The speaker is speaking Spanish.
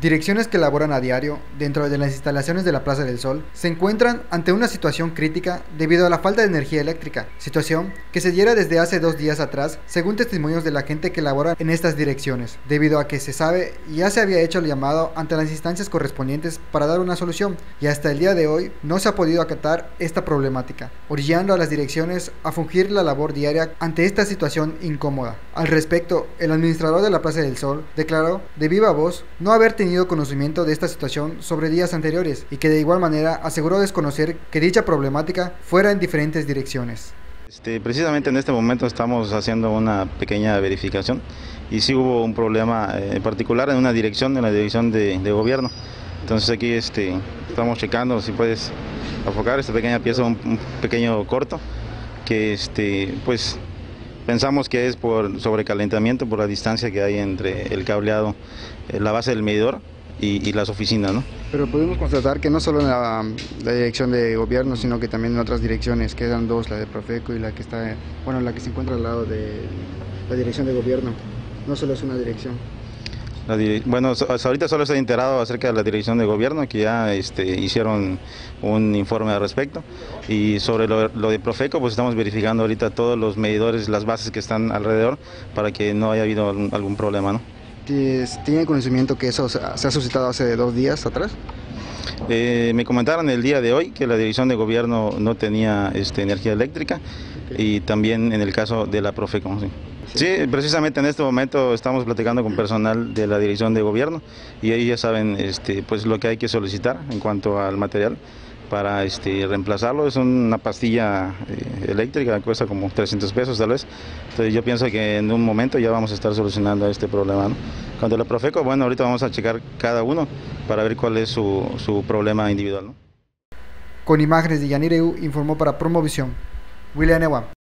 Direcciones que laboran a diario dentro de las instalaciones de la Plaza del Sol se encuentran ante una situación crítica debido a la falta de energía eléctrica, situación que se diera desde hace dos días atrás, según testimonios de la gente que labora en estas direcciones, debido a que se sabe ya se había hecho el llamado ante las instancias correspondientes para dar una solución y hasta el día de hoy no se ha podido acatar esta problemática, orillando a las direcciones a fungir la labor diaria ante esta situación incómoda. Al respecto, el administrador de la Plaza del Sol declaró de viva voz no haber tenido conocimiento de esta situación sobre días anteriores y que de igual manera aseguró desconocer que dicha problemática fuera en diferentes direcciones. Este, precisamente en este momento estamos haciendo una pequeña verificación y sí hubo un problema eh, en particular en una dirección, en la dirección de, gobierno. Entonces aquí este, estamos checando si puedes enfocar esta pequeña pieza, un, un pequeño corto, que este, pues Pensamos que es por sobrecalentamiento, por la distancia que hay entre el cableado, eh, la base del medidor y, las oficinas, ¿no? Pero podemos constatar que no solo en la, dirección de gobierno, sino que también en otras direcciones, quedan dos, la de Profeco y la que está, bueno, la que se encuentra al lado de la dirección de gobierno. No solo es una dirección bueno, hasta ahorita solo estoy enterado acerca de la dirección de gobierno, que ya este, hicieron un informe al respecto. Y sobre lo, de Profeco, pues estamos verificando ahorita todos los medidores, las bases que están alrededor, para que no haya habido algún, problema. ¿no? ¿Tiene conocimiento que eso se ha suscitado hace dos días atrás? Eh, me comentaron el día de hoy que la dirección de gobierno no tenía este, energía eléctrica y también en el caso de la Profeco. Sí, precisamente en este momento estamos platicando con personal de la dirección de gobierno y ahí ya saben este, pues lo que hay que solicitar en cuanto al material para este, reemplazarlo. Es una pastilla eh, eléctrica, cuesta como 300 pesos tal vez. Entonces yo pienso que en un momento ya vamos a estar solucionando este problema. ¿no? Cuando la Profeco, bueno, ahorita vamos a checar cada uno para ver cuál es su, su problema individual. Con imágenes de Yanireu informó para Promovisión, William Ewa.